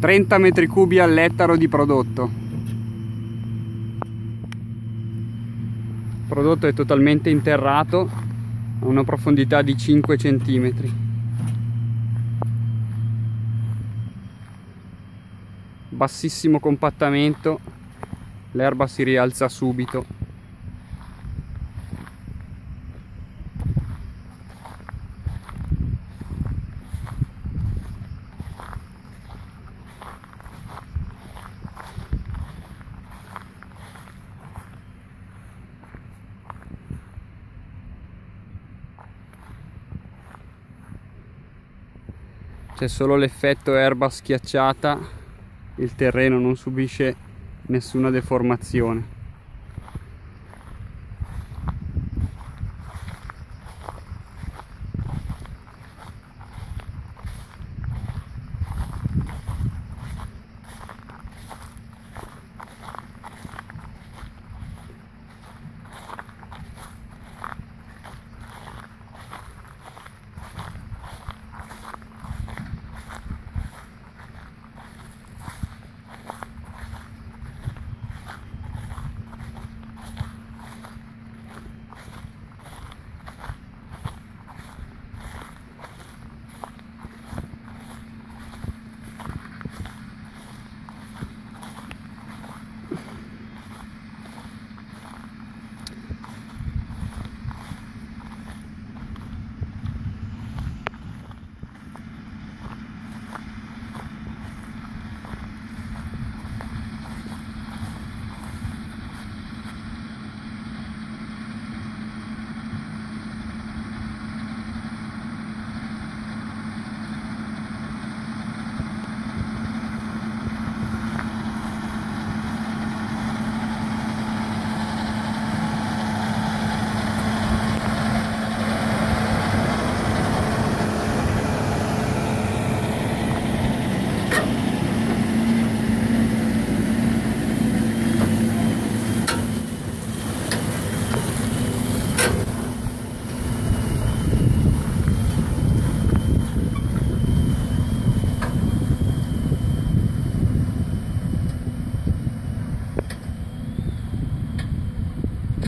30 metri cubi all'ettaro di prodotto. Il prodotto è totalmente interrato a una profondità di 5 centimetri. Bassissimo compattamento, l'erba si rialza subito. C'è solo l'effetto erba schiacciata il terreno non subisce nessuna deformazione